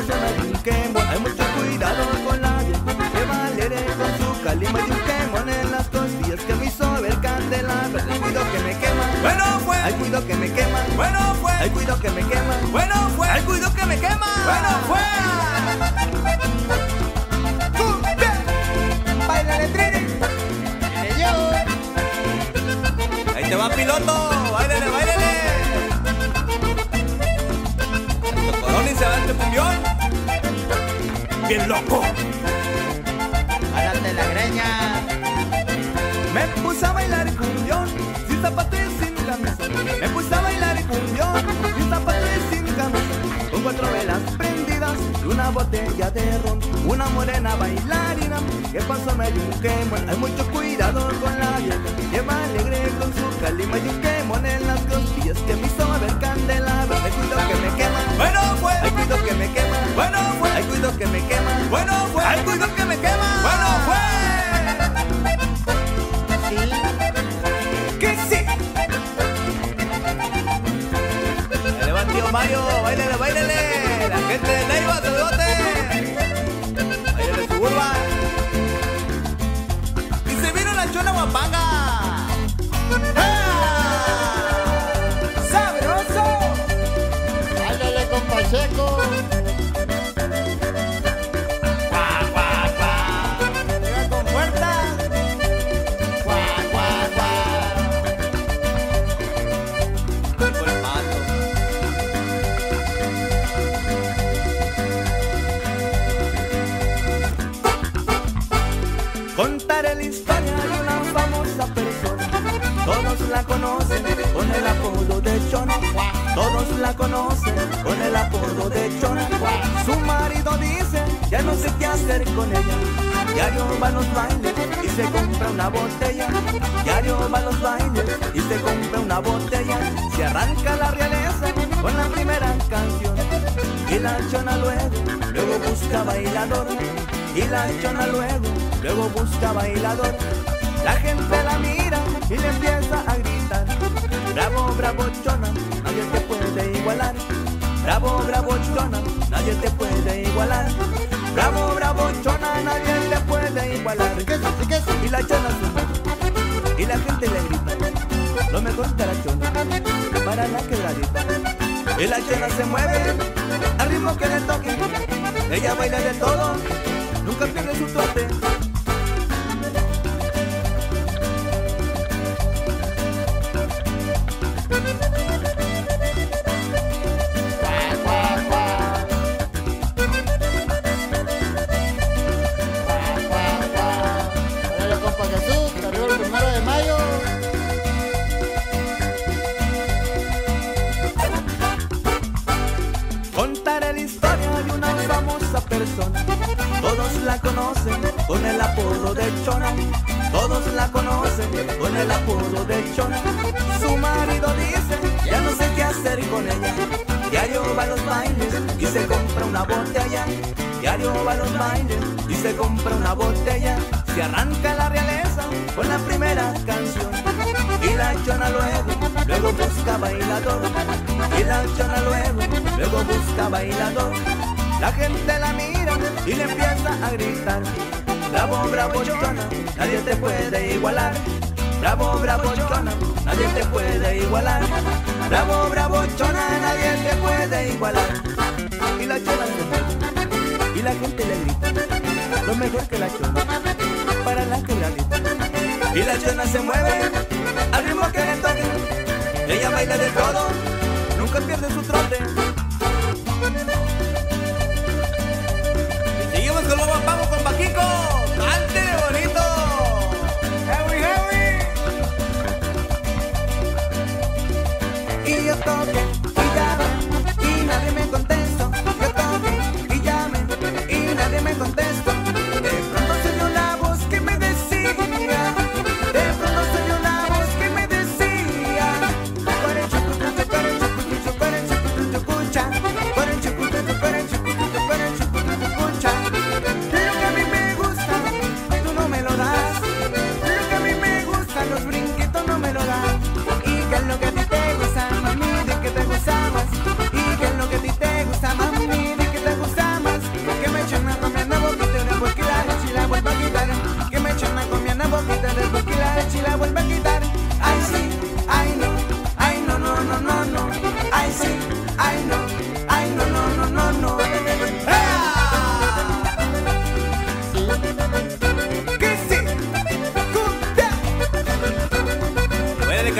Hay mucho cuidado con la vieja que valeré con su calima y un quemón en las costillas que me hizo el candelabro. Hay cuidado que me quema. Bueno, pues. Hay cuidado que me quema. Bueno, pues. Hay cuidado que me quema. Bueno, Bien loco. Jálate la greña. Me puse a bailar cumbión, sin zapatos y sin camisa. Me puse a bailar cumbión, sin zapatos y sin camisa. Con cuatro velas prendidas y una botella de ron. Una morena bailarina que pasó medio un quemón. Hay mucho cuidado con la vieja, lleva alegre con su calima y un quemón en las costillas que me Mario. Báilele, báilele. La gente de Neiva, Todos la conocen con el apodo de Chona. Todos la conocen con el apodo de Chona. Su marido dice, ya no sé qué hacer con ella. Diario va a los bailes y se compra una botella. Diario va a los bailes y se compra una botella. Se arranca la realeza con la primera canción. Y la chona luego, luego busca bailador. Y la chona luego, luego busca bailador. La gente la mira y le empieza a gritar. Bravo, bravo chona, nadie te puede igualar. Bravo, bravo chona, nadie te puede igualar. Bravo, bravo chona, nadie te puede igualar. Y la chona sube y la gente le grita. Lo mejor de la chona para la quebradita. Y la chona se mueve al ritmo que le toque. Ella baila de todo, nunca pierde su trote. Famosa persona. Todos la conocen con el apodo de Chona. Todos la conocen con el apodo de Chona. Su marido dice, ya no sé qué hacer con ella. Diario va a los bailes y se compra una botella. Diario va a los bailes y se compra una botella. Se arranca la realeza con la primera canción. Y la chona luego, luego busca bailador. Y la chona luego, luego busca bailador. La gente la mira y le empieza a gritar. Bravo, bravo chona, nadie te puede igualar. Bravo, bravo chona, nadie te puede igualar. Bravo, bravo chona, nadie te puede igualar. Y la chona se mueve y la gente le grita. Lo mejor que la chona para la quebradita. Y la chona se mueve al ritmo que le toque. Ella baila de todo, nunca pierde su trote. be a thug.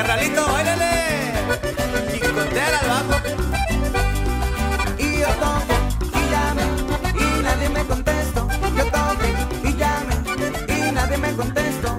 Carralito, bailale. Chicotera al bajo. Y yo toco y llame y nadie me contestó. Yo toco y llame y nadie me contesto.